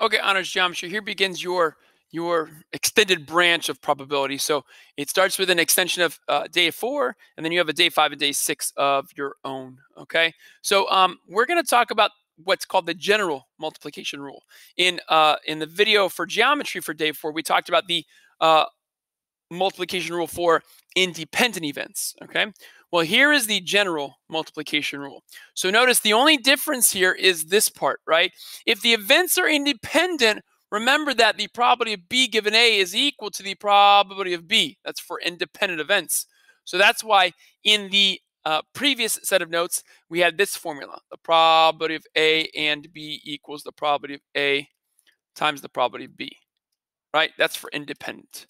Okay, honors geometry. Here begins your your extended branch of probability. So it starts with an extension of uh, day four, and then you have a day five and day six of your own. Okay, so um, we're going to talk about what's called the general multiplication rule. In uh, in the video for geometry for day four, we talked about the uh, multiplication rule for independent events. Okay, well, here is the general multiplication rule. So notice the only difference here is this part, right? If the events are independent, remember that the probability of B given A is equal to the probability of B. That's for independent events. So that's why in the uh, previous set of notes, we had this formula. The probability of A and B equals the probability of A times the probability of B, right? That's for independent.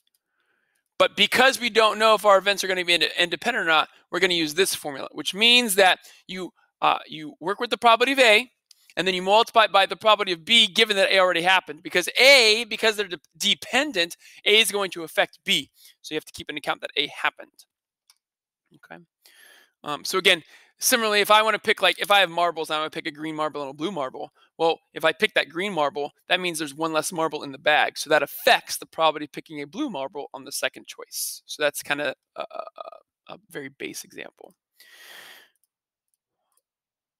But because we don't know if our events are going to be independent or not, we're going to use this formula, which means that you uh, you work with the probability of A, and then you multiply it by the probability of B, given that A already happened. Because A, because they're de dependent, A is going to affect B. So you have to keep in account that A happened. Okay. Um, so again, Similarly, if I want to pick like if I have marbles, I'm gonna pick a green marble and a blue marble. Well, if I pick that green marble, that means there's one less marble in the bag. So that affects the probability of picking a blue marble on the second choice. So that's kind of a, a, a very base example.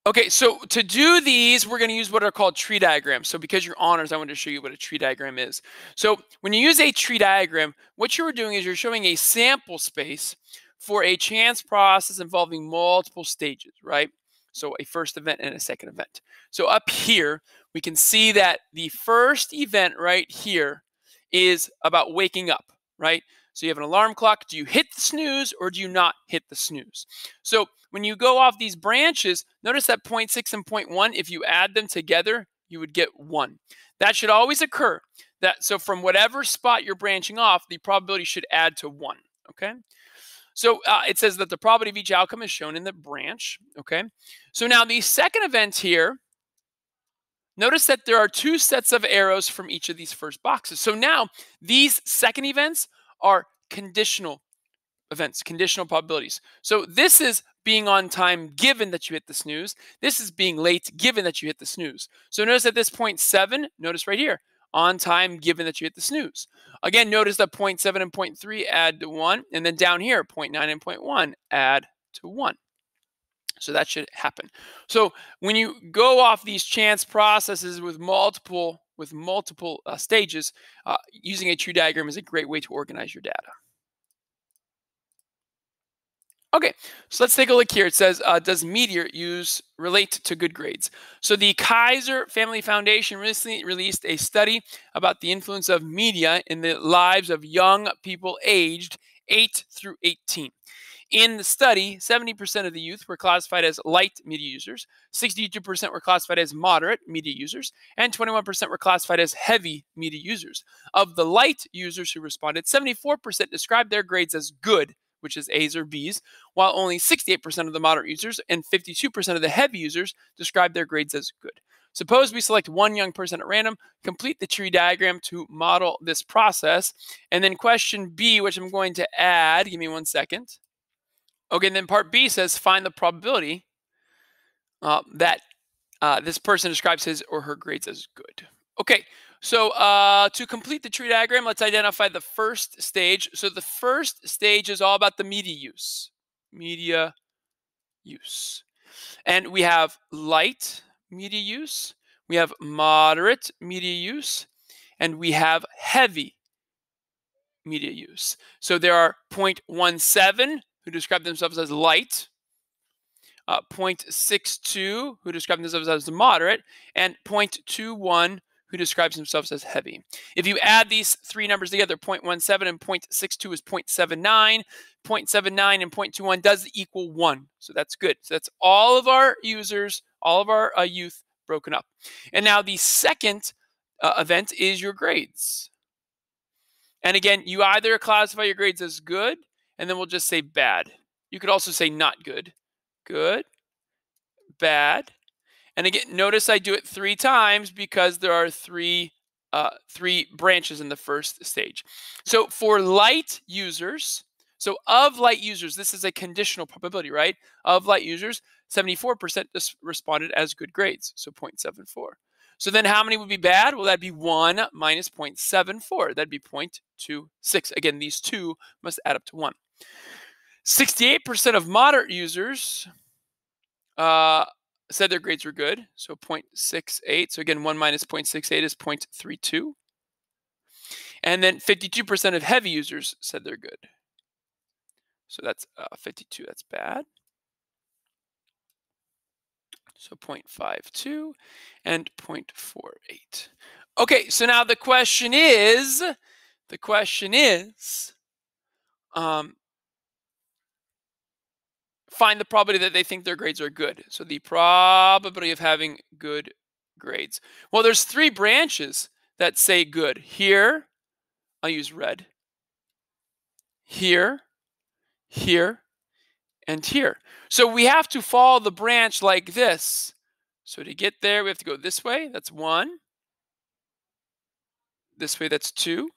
Okay, so to do these, we're going to use what are called tree diagrams. So because you're honors, I want to show you what a tree diagram is. So when you use a tree diagram, what you are doing is you're showing a sample space for a chance process involving multiple stages, right? So a first event and a second event. So up here, we can see that the first event right here is about waking up, right? So you have an alarm clock. Do you hit the snooze or do you not hit the snooze? So when you go off these branches, notice that 0.6 and 0.1, if you add them together, you would get 1. That should always occur. That So from whatever spot you're branching off, the probability should add to 1, okay? So uh, it says that the probability of each outcome is shown in the branch. Okay. So now the second event here, notice that there are two sets of arrows from each of these first boxes. So now these second events are conditional events, conditional probabilities. So this is being on time given that you hit the snooze. This is being late given that you hit the snooze. So notice at this point seven, notice right here, on time given that you hit the snooze. Again, notice that 0.7 and 0.3 add to 1, and then down here, 0.9 and 0.1 add to 1. So that should happen. So when you go off these chance processes with multiple with multiple uh, stages, uh, using a tree diagram is a great way to organize your data. Okay, so let's take a look here. It says, uh, does Meteor use relate to good grades? So the Kaiser Family Foundation recently released a study about the influence of media in the lives of young people aged 8 through 18. In the study, 70% of the youth were classified as light media users, 62% were classified as moderate media users, and 21% were classified as heavy media users. Of the light users who responded, 74% described their grades as good which is A's or B's, while only 68% of the moderate users and 52% of the heavy users describe their grades as good. Suppose we select one young person at random, complete the tree diagram to model this process, and then question B, which I'm going to add, give me one second. Okay, and then part B says find the probability uh, that uh, this person describes his or her grades as good. Okay, so uh, to complete the tree diagram, let's identify the first stage. So the first stage is all about the media use. Media use. And we have light media use, we have moderate media use, and we have heavy media use. So there are 0.17 who describe themselves as light, uh, 0.62 who describe themselves as moderate, and 0.21 who describes themselves as heavy. If you add these three numbers together, 0.17 and 0.62 is 0.79. 0.79 and 0.21 does equal 1. So that's good. So that's all of our users, all of our uh, youth broken up. And now the second uh, event is your grades. And again, you either classify your grades as good, and then we'll just say bad. You could also say not good. Good, bad, and again, notice I do it three times because there are three uh, three branches in the first stage. So for light users, so of light users, this is a conditional probability, right? Of light users, 74% responded as good grades, so 0.74. So then how many would be bad? Well, that'd be 1 minus 0.74. That'd be 0.26. Again, these two must add up to 1. 68% of moderate users uh, said their grades were good, so 0.68. So again, 1 minus 0.68 is 0.32. And then 52% of heavy users said they're good. So that's uh, 52, that's bad. So 0.52 and 0.48. Okay, so now the question is, the question is, um, find the probability that they think their grades are good. So the probability of having good grades. Well, there's three branches that say good. Here, I'll use red. Here, here, and here. So we have to follow the branch like this. So to get there, we have to go this way. That's one. This way, that's two.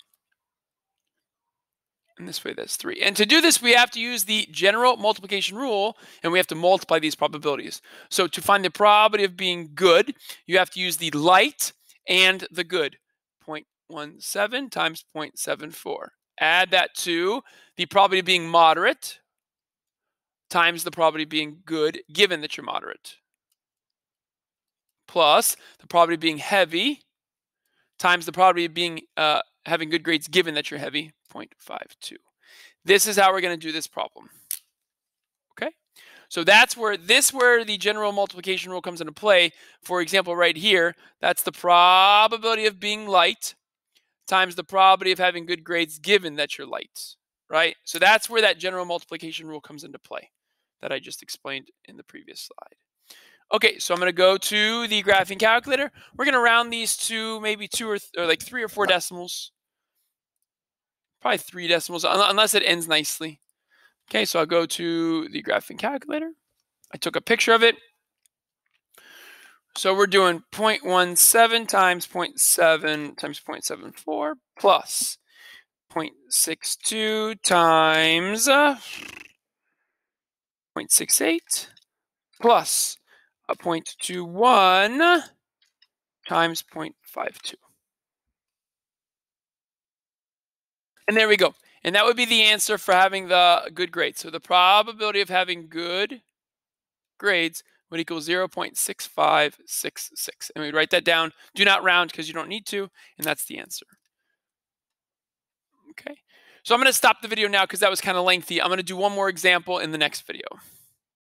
And this way, that's three. And to do this, we have to use the general multiplication rule, and we have to multiply these probabilities. So to find the probability of being good, you have to use the light and the good. 0.17 times 0.74. Add that to the probability of being moderate times the probability of being good, given that you're moderate. Plus the probability of being heavy times the probability of being uh, having good grades, given that you're heavy, 0.52. This is how we're going to do this problem. Okay, so that's where this where the general multiplication rule comes into play. For example, right here, that's the probability of being light times the probability of having good grades given that you're light, right? So that's where that general multiplication rule comes into play that I just explained in the previous slide. Okay, so I'm going to go to the graphing calculator. We're going to round these to maybe two or, or like three or four decimals. Probably three decimals, unless it ends nicely. Okay, so I'll go to the graphing calculator. I took a picture of it. So we're doing 0.17 times 0.7 times 0.74 plus 0.62 times uh, 0.68 plus a 0.21 times 0.52. And there we go. And that would be the answer for having the good grades. So the probability of having good grades would equal 0.6566. And we write that down. Do not round because you don't need to. And that's the answer. Okay. So I'm going to stop the video now because that was kind of lengthy. I'm going to do one more example in the next video.